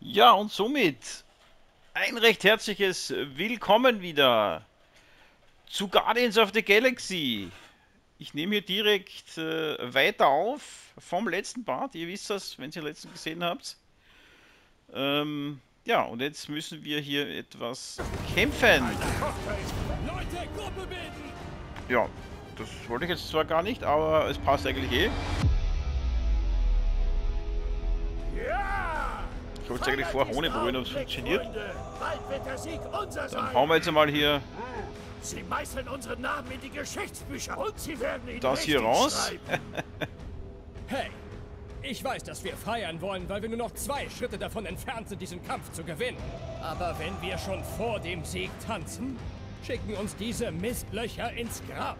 Ja, und somit ein recht herzliches Willkommen wieder zu Guardians of the Galaxy. Ich nehme hier direkt äh, weiter auf vom letzten Part. Ihr wisst das, wenn ihr den letzten gesehen habt. Ähm, ja, und jetzt müssen wir hier etwas kämpfen. Ja, das wollte ich jetzt zwar gar nicht, aber es passt eigentlich eh. Ich wollte eigentlich vorher ohne probieren, ob es funktioniert. Dann hauen wir jetzt einmal hier Sie meißeln unsere Namen in die Geschichtsbücher und sie werden ihn das hier raus. Hey, ich weiß, dass wir feiern wollen, weil wir nur noch zwei Schritte davon entfernt sind, diesen Kampf zu gewinnen. Aber wenn wir schon vor dem Sieg tanzen, schicken uns diese Mistlöcher ins Grab.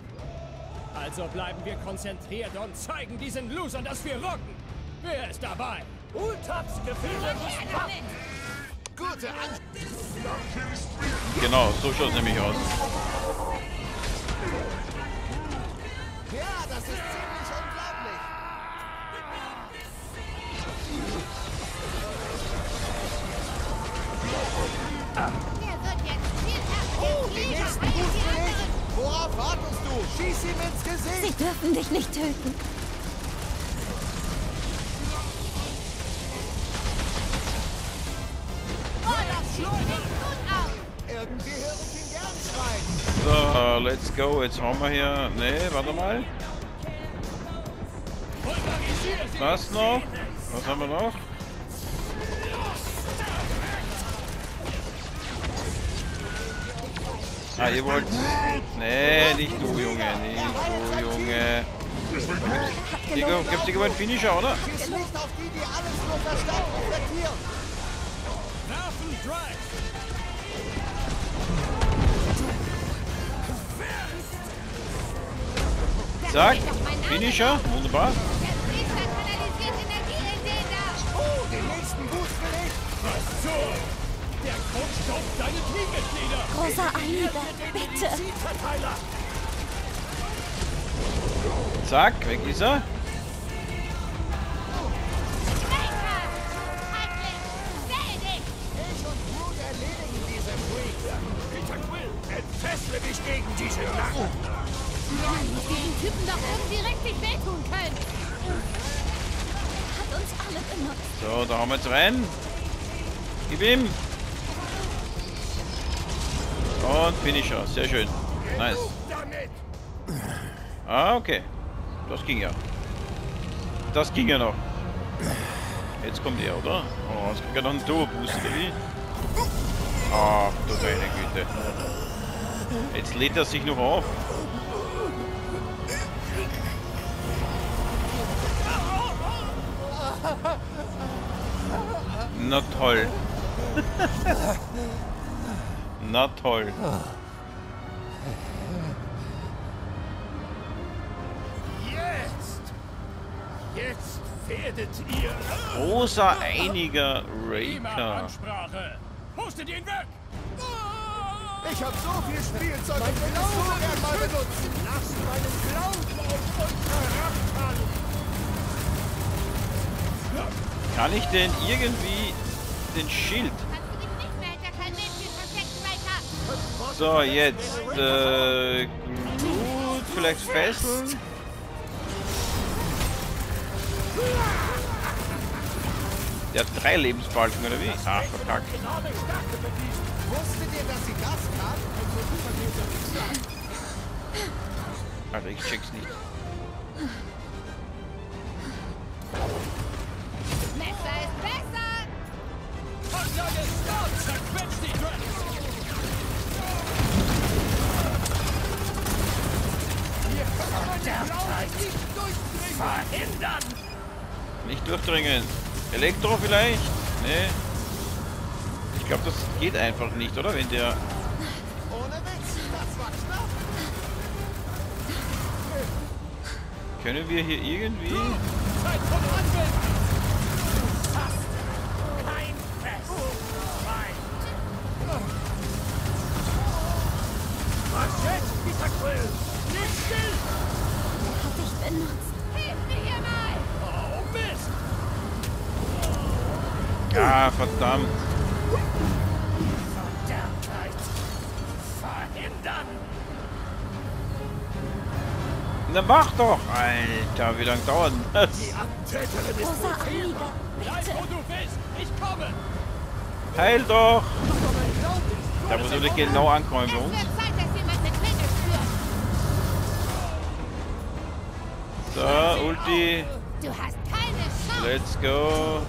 Also bleiben wir konzentriert und zeigen diesen Losern, dass wir rocken. Wer ist dabei? Ultaps. Gute An Genau, so schaut es nämlich aus. Ja, das ist ziemlich unglaublich. Der wird jetzt viel Oh, die nächsten dich. Worauf wartest du? Schieß ihm ins Sie Gesicht. dürfen dich nicht töten. So, let's go. Jetzt haben wir hier. Ne, warte mal. Was noch? Was haben wir noch? Ah, ihr wollt. Nee, nicht du, Junge. Nicht du, Junge. Digga, gibt's dir einen Finisher, oder? Nicht auf die, die alles nur verstanden Zack. Finisher. Wunderbar. Der Coach staubt deine Teammitglieder! Großer Einiger, bitte. Zack, weg ist er. Entfessle dich gegen diese Nacken. Man muss diesen Typen doch irgendwie richtig wehtun können. Hat uns alle benutzt. So, da haben wir jetzt rein. Gib ihm. Und Finisher. Sehr schön. Nice. Ah, okay. Das ging ja. Das ging ja noch. Jetzt kommt er, oder? Oh, jetzt kriegt er noch einen Turbo-Boost, oder wie? Ach, du meine Güte. Jetzt lädt er sich noch auf. Na toll. Na toll. Jetzt. Jetzt werdet ihr. Großer einiger Raker. Pustet ihn weg! Ich hab so viel Spielzeug und will es so gern mal benutzen. Lasst meinen Glauben auf uns herabfallen. Kann ich denn irgendwie den Schild? So, jetzt äh, gut, vielleicht fesseln. Der hat drei Lebensbalken oder wie? Ach, verkackt. Wusstet ihr, dass sie das kann? Alter, ich check's nicht. Messer ist besser! Anlage Start! Zerquetscht die Dreads! Verhindern. Nicht durchdringen. Elektro vielleicht? Nee. Ich glaube, das geht einfach nicht, oder? Wenn der. Ohne Witz, das war knapp. Können wir hier irgendwie. Zeit zum Anwenden! Mach doch! Alter, wie lange dauert denn das? Die Attentäterin ist Rosa befehlbar. Anliegen, Bleib, bitte. wo du bist! Ich komme! Heil doch! Da muss wirklich genau ankommen bei uns. So, Ulti. Du hast keine Chance. Let's go.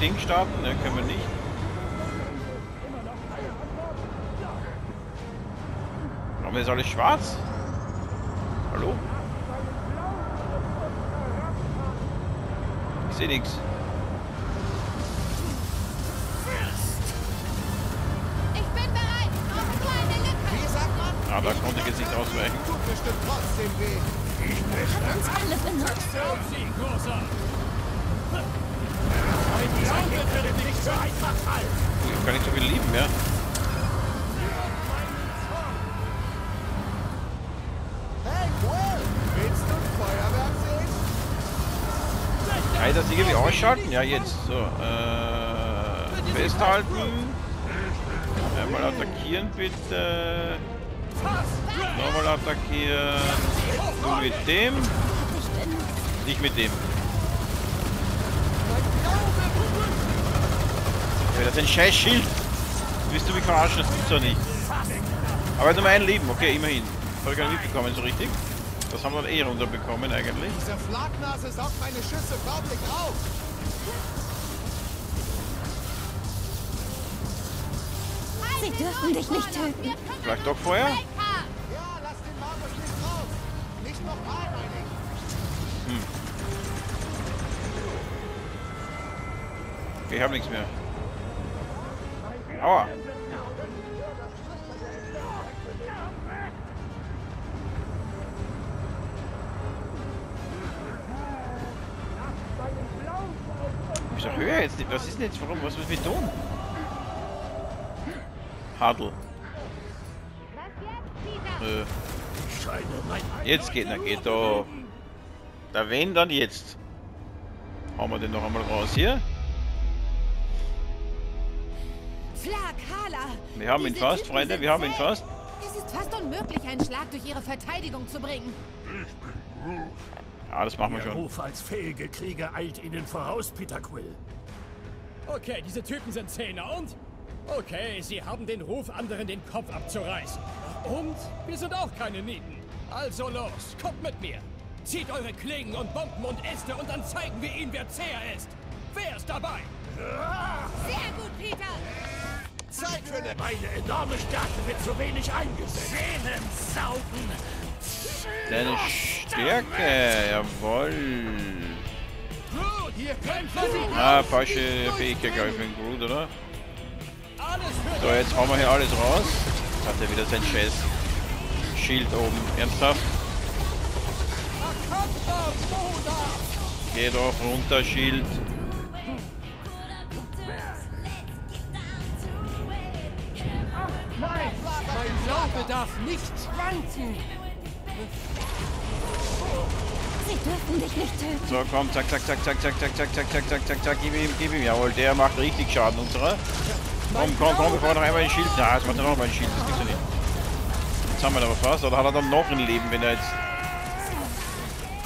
Ding starten? Ne, können wir nicht. Warum ist alles schwarz? Hallo? Ich sehe nichts. Aber konnte Gesicht ausweichen. Tut bestimmt trotzdem weh. Ich bin alles alle Ordnung. Ich gar nicht so viel Leben mehr. Kann ich das ausschalten? Ja, jetzt. So, äh, festhalten. Einmal attackieren, bitte. Nochmal attackieren. Du mit dem, nicht mit dem. Mein Glaube betrügt. Ja, das ist ein scheiß Schild. Willst du mich verarschen? Das gibt's doch nicht. Aber er nur ein Leben, okay, immerhin. Ich gar nicht mitbekommen, so richtig. Das haben wir dann eh runterbekommen eigentlich. Diese Flagnase saugt meine Schüsse förmlich auf. Sie dürfen dich nicht töten. Vielleicht doch vorher? Ja, lass den Magus nicht raus. Nicht noch ich. Okay, ich habe nichts mehr. Aua. Ich sag, hör jetzt nicht. Was ist denn jetzt? Warum? Was müssen wir tun? Hadel. Äh, jetzt geht, na geht doch. Da wenn, dann jetzt. Hauen wir den noch einmal raus hier. Wir haben ihn fast, Typen Freunde, wir haben ihn fast. Es ist fast unmöglich, einen Schlag durch ihre Verteidigung zu bringen. Ja, das machen wir Der schon. Ruf als fähige Krieger eilt Ihnen voraus, Peter Quill. Okay, diese Typen sind Zehner und? Okay, sie haben den Ruf, anderen den Kopf abzureißen. Und wir sind auch keine Nieten. Also los, kommt mit mir. Zieht eure Klingen und Bomben und Äste und dann zeigen wir ihnen, wer zäher ist. Wer ist dabei? Sehr gut, Peter. Zeit für eine... Meine enorme Stärke wird zu wenig eingesetzt. Sehnen saugen. Deine Stärke, sie Ah, falsche Fähigkeit, glaube ich, für den Groot, oder? So, jetzt hauen wir hier alles raus. Jetzt hat er wieder sein scheiß Schild oben. Ernsthaft? Geh doch runter, Schild. Glaube darf nicht schwanken. Sie dürfen dich nicht töten. So, komm, zack, zack, zack, zack, zack, zack, zack, zack, zack, zack, zack, zack, gib ihm, gib ihm. Jawohl, der macht richtig Schaden, unserer. Komm, komm, komm, bevor er noch einmal ein Schild. Ja, jetzt macht er noch mal ein Schild, das gibt's ja nicht. Jetzt haben wir ihn aber fast. Oder hat er dann noch ein Leben, wenn er jetzt.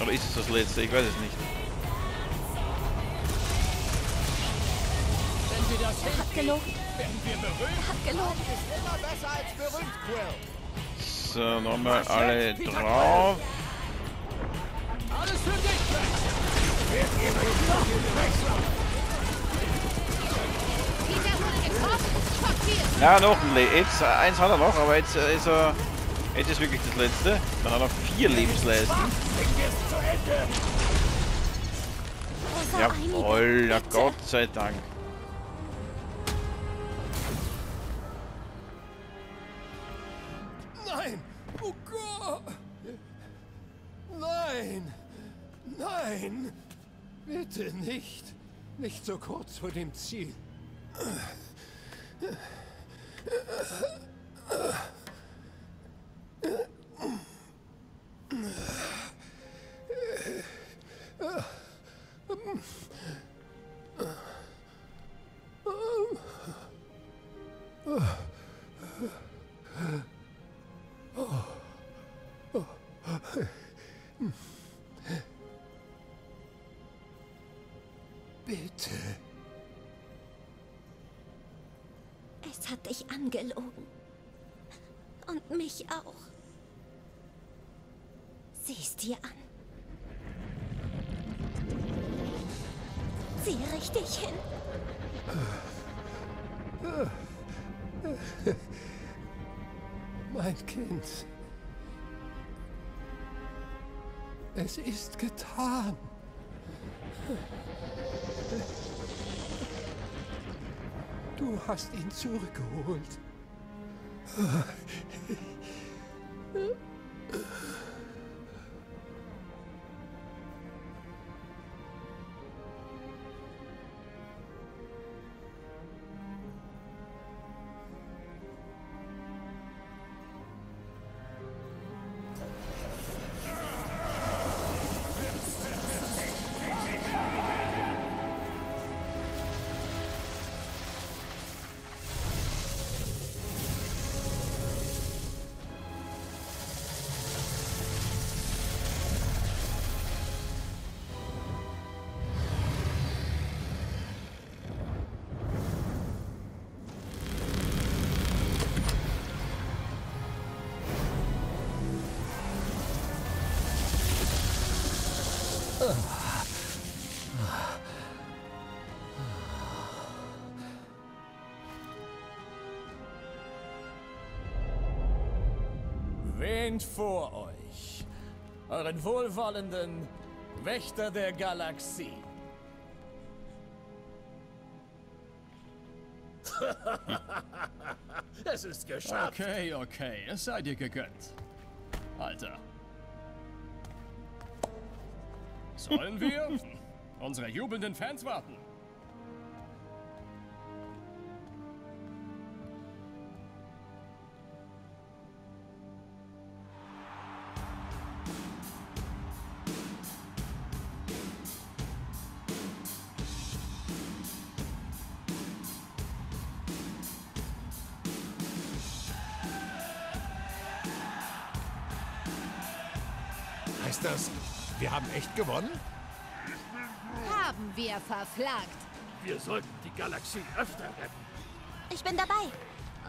Oder ist es das letzte? Ich weiß es nicht. Er hat gelogen. Er hat gelogen. Ist immer besser als berühmt, Quill. So, nochmal alle drauf. Alles für dich. Ja, noch ein Leben. Jetzt, äh, eins hat er noch, aber jetzt äh, ist er. Jetzt ist wirklich das letzte. Dann hat er vier Lebensleisten. Rosa vereinigen. Jawohl, ja Bitte. Gott sei Dank. Nein! Nein! Bitte nicht! Nicht so kurz vor dem Ziel. Bitte. Es hat dich angelogen. Und mich auch. Sieh's dir an. Sieh richtig hin. Mein Kind. Es ist getan. Du hast ihn zurückgeholt. Wähnt vor euch euren wohlwollenden Wächter der Galaxie. Es ist geschafft. Okay, okay, es sei dir gegönnt. Alter. Sollen wir unsere jubelnden Fans warten? Heißt das, wir haben echt gewonnen? Haben wir verflaggt. Wir sollten die Galaxie öfter retten. Ich bin dabei.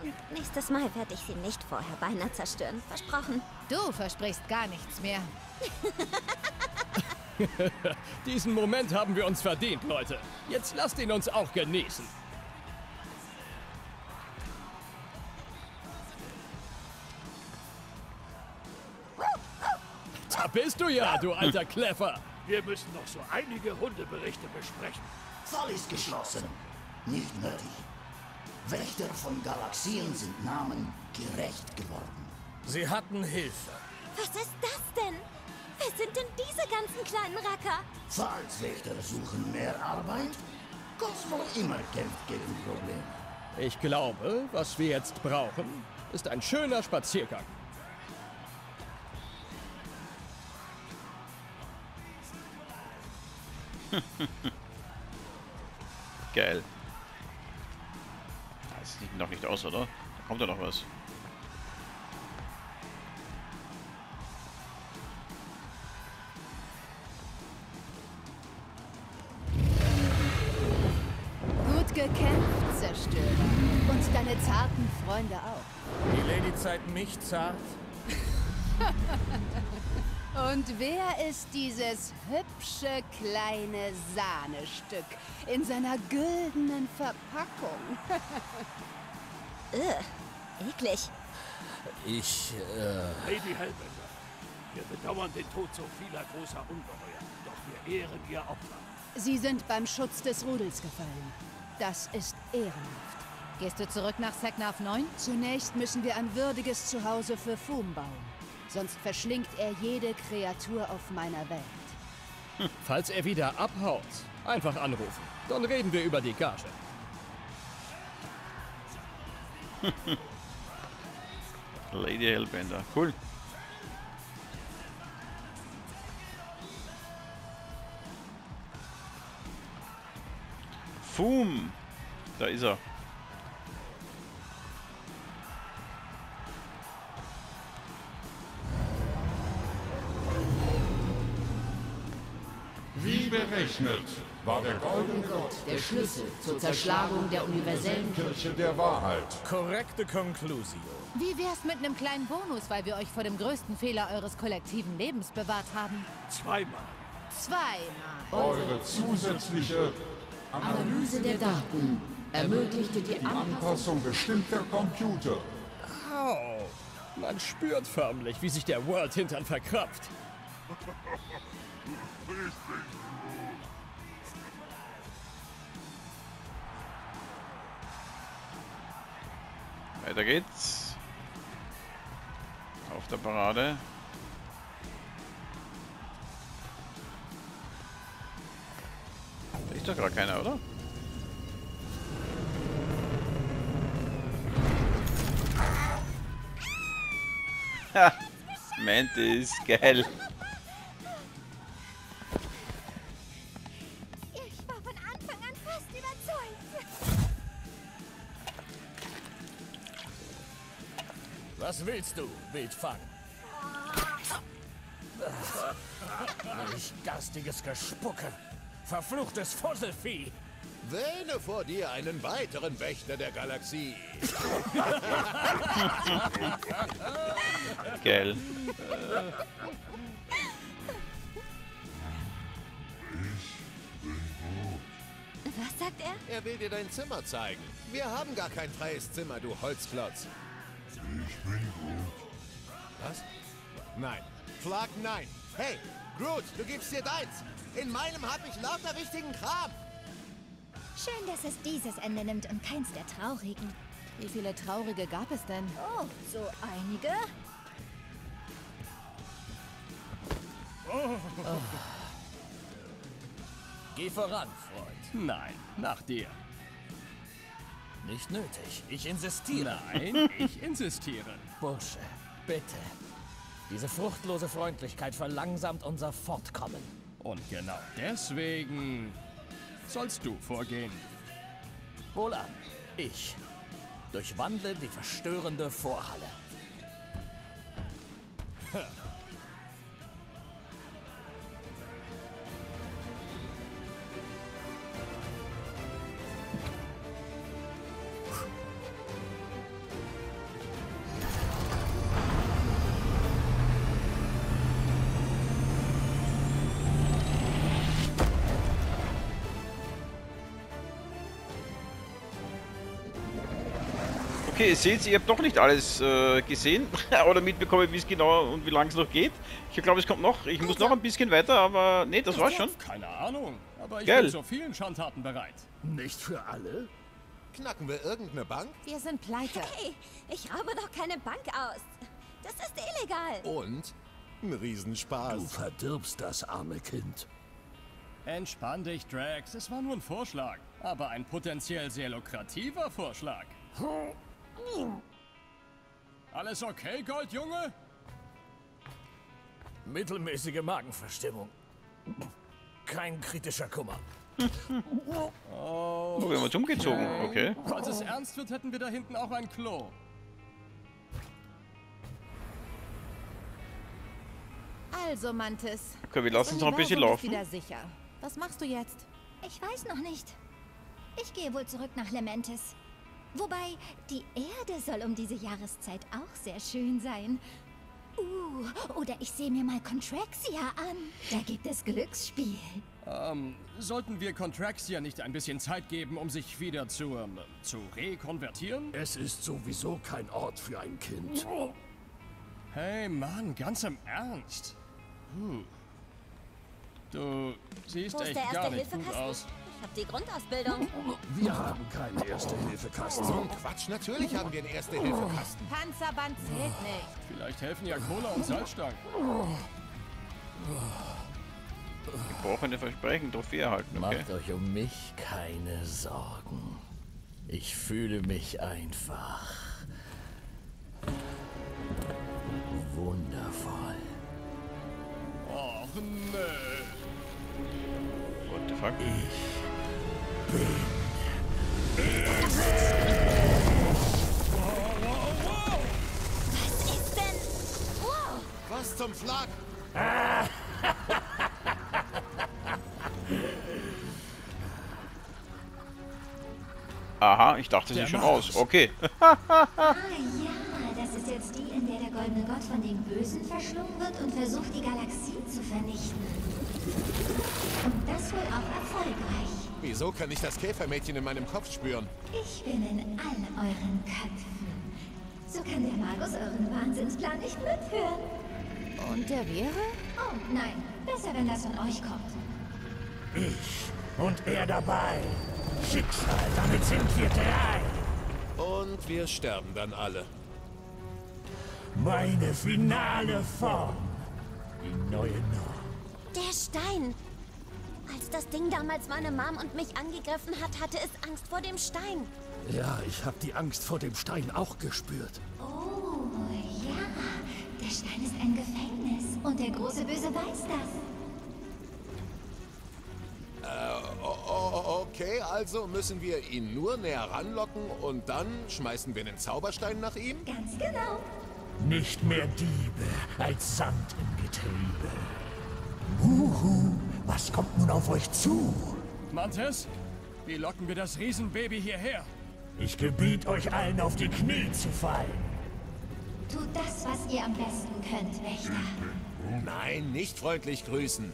Und nächstes Mal werde ich sie nicht vorher beinahe zerstören. Versprochen. Du versprichst gar nichts mehr. Diesen Moment haben wir uns verdient, Leute. Jetzt lasst ihn uns auch genießen. Bist du ja, du alter Kleffer. Wir müssen noch so einige Hundeberichte besprechen. Fall ist geschlossen. Nicht nötig. Wächter von Galaxien sind Namen gerecht geworden. Sie hatten Hilfe. Was ist das denn? Wer sind denn diese ganzen kleinen Racker? Falls Wächter suchen mehr Arbeit, Cosmo immer kämpft gegen Probleme. Ich glaube, was wir jetzt brauchen, ist ein schöner Spaziergang. Geil. Das sieht noch nicht aus, oder? Da kommt ja noch was. Gut gekämpft, Zerstörer. Und deine zarten Freunde auch. Die Ladyzeit mich zart? Und wer ist dieses hübsche kleine Sahnestück in seiner güldenen Verpackung? Ugh, eklig. Ich, äh... Lady Hellbender, wir bedauern den Tod so vieler großer Ungeheuer, doch wir ehren ihr Opfer. Sie sind beim Schutz des Rudels gefallen. Das ist ehrenhaft. Gehst du zurück nach Seknarf 9? Zunächst müssen wir ein würdiges Zuhause für Fum bauen. Sonst verschlingt er jede Kreatur auf meiner Welt. Falls er wieder abhaut, einfach anrufen. Dann reden wir über die Gage. Lady Hellbender. Cool. Fum. Da ist er. Wie berechnet war der goldene Gott Der Schlüssel zur Zerschlagung der universellen Kirche der Wahrheit. Korrekte Conclusio. Wie wär's mit einem kleinen Bonus, weil wir euch vor dem größten Fehler eures kollektiven Lebens bewahrt haben? Zweimal. Zweimal. Eure zusätzliche Analyse der Daten ermöglichte die Anpassung bestimmter Computer. Au. Man spürt förmlich, wie sich der World Hintern Weiter geht's. Auf der Parade. Da ist doch gar keiner, oder? Mantis, geil. Was willst du, Wildfang? Nicht garstiges Gespucke. Verfluchtes Fusselvieh. Wähne vor dir einen weiteren Wächter der Galaxie. Geil. Was sagt er? Er will dir dein Zimmer zeigen. Wir haben gar kein freies Zimmer, du Holzklotz. Ich bin gut. Was? Nein. Flag nein. Hey, Groot, du gibst dir deins. In meinem hab ich lauter wichtigen Kram. Schön, dass es dieses Ende nimmt und keins der traurigen. Wie viele Traurige gab es denn? Oh, so einige? Geh voran, Freund. Nein, nach dir. Nicht nötig. Ich insistiere. Nein, ich insistiere. Bursche, bitte. Diese fruchtlose Freundlichkeit verlangsamt unser Fortkommen. Und genau deswegen sollst du vorgehen. Wohlan, ich durchwandle die verstörende Vorhalle. Okay, ihr seht, ihr habt doch nicht alles äh, gesehen oder mitbekommen, wie es genau und wie lange es noch geht. Ich glaube, es kommt noch. Ich muss noch ein bisschen weiter, aber nee, das war's schon. Keine Ahnung, aber ich Gell. bin zu vielen Schandtaten bereit. Nicht für alle? Knacken wir irgendeine Bank? Wir sind pleite. Hey, ich raube doch keine Bank aus. Das ist illegal. Und ein Riesenspaß. verdirbst das arme Kind. Entspann dich, Drax. Es war nur ein Vorschlag. Aber ein potenziell sehr lukrativer Vorschlag. Alles okay, Goldjunge? Mittelmäßige Magenverstimmung. Kein kritischer Kummer. Oh, wir haben uns umgezogen. Okay. Falls es ernst wird, hätten wir da hinten auch ein Klo. Also, Mantis. Okay, wir lassen uns noch ein bisschen laufen. wieder sicher. Was machst du jetzt? Ich weiß noch nicht. Ich gehe wohl zurück nach Lementis. Wobei, die Erde soll um diese Jahreszeit auch sehr schön sein. Uh, oder ich sehe mir mal Contraxia an. Da gibt es Glücksspiel. Ähm, sollten wir Contraxia nicht ein bisschen Zeit geben, um sich wieder zu, ähm, zu rekonvertieren? Es ist sowieso kein Ort für ein Kind. Hey Mann, ganz im Ernst. Hm. Du siehst echt gar nicht gut aus. Ich hab die Grundausbildung. Wir haben keinen Erste-Hilfe-Kasten. So ein Quatsch, natürlich haben wir einen Erste-Hilfe-Kasten. Panzerband zählt nicht. Vielleicht helfen ja Cola und Salzstangen. Gebrochene Versprechen, Trophäe erhalten, okay? Macht euch um mich keine Sorgen. Ich fühle mich einfach wundervoll. Och, nö. What the fuck? Wow! Was zum Schlag? Aha, ich dachte sie schon aus. Okay. Ah ja, das ist jetzt die, in der der goldene Gott von den Bösen verschlungen wird und versucht, die Galaxie zu vernichten. Und das wohl auch erfolgreich. Wieso kann ich das Käfermädchen in meinem Kopf spüren? Ich bin in all euren Köpfen. So kann der Magus euren Wahnsinnsplan nicht mithören. Und der wäre? Oh, nein. Besser, wenn das von euch kommt. Ich und er dabei. Schicksal, damit sind wir drei. Und wir sterben dann alle. Meine finale Form. Die neue Norm. Der Stein. Als das Ding damals meine Mom und mich angegriffen hat, hatte es Angst vor dem Stein. Ja, ich habe die Angst vor dem Stein auch gespürt. Oh, ja. Der Stein ist ein Gefängnis. Und der große Böse weiß das. O- Okay, also müssen wir ihn nur näher ranlocken und dann schmeißen wir einen Zauberstein nach ihm? Ganz genau. Nicht mehr Diebe als Sand im Getriebe. Uhu, was kommt nun auf euch zu? Mantis, wie locken wir das Riesenbaby hierher? Ich gebiet euch allen auf die Knie zu fallen. Tut das, was ihr am besten könnt, Wächter. Nein, nicht freundlich grüßen.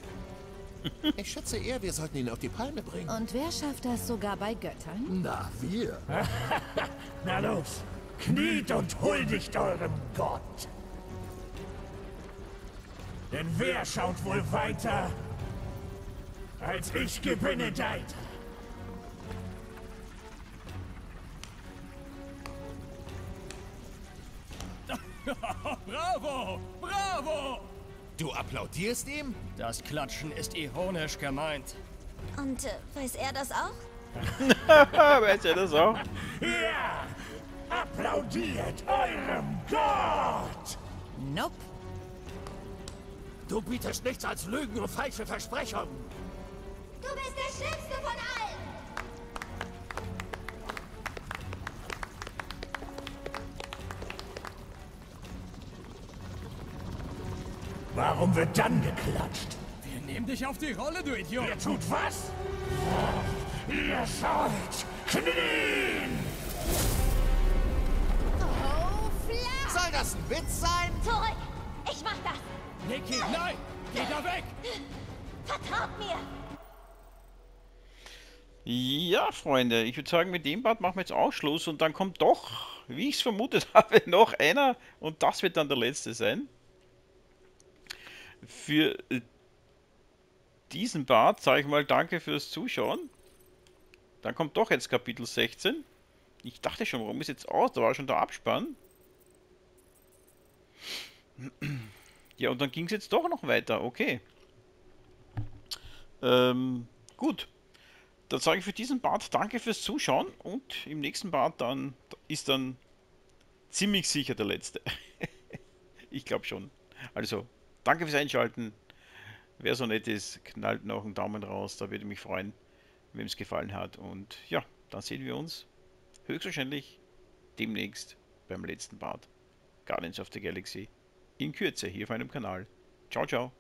Ich schätze eher, wir sollten ihn auf die Palme bringen. Und wer schafft das sogar bei Göttern? Na, wir. Na los, kniet und huldigt eurem Gott. Denn wer schaut wohl weiter als ich gebenedeit? Bravo! Bravo! Du applaudierst ihm? Das Klatschen ist ironisch gemeint. Und äh, weiß er das auch? Weiß er das auch? Ja, applaudiert eurem Gott! Nope. Du bietest nichts als Lügen und falsche Versprechungen. Du bist der Schlimmste von allen! Warum wird dann geklatscht? Wir nehmen dich auf die Rolle, du Idiot! Ihr tut was? Ihr sollt knien! Oh, Fla! Soll das ein Witz sein? Zurück! Ich mach das! Niki, nein! Geh da weg! Vertraut mir! Ja, Freunde, ich würde sagen, mit dem Part machen wir jetzt auch Schluss und dann kommt doch, wie ich es vermutet habe, noch einer und das wird dann der letzte sein. Für äh, diesen Part sage ich mal danke fürs Zuschauen. Dann kommt doch jetzt Kapitel 16. Ich dachte schon, warum ist jetzt aus? Da war schon der Abspann. Ja, und dann ging es jetzt doch noch weiter. Okay. Ähm, gut. Dann sage ich für diesen Part danke fürs Zuschauen und im nächsten Part dann ist dann ziemlich sicher der letzte. ich glaube schon. Also, danke fürs Einschalten. Wer so nett ist, knallt noch einen Daumen raus, da würde mich freuen, wem es gefallen hat. Und ja, dann sehen wir uns höchstwahrscheinlich demnächst beim letzten Part Guardians of the Galaxy in Kürze hier auf meinem Kanal. Ciao, ciao.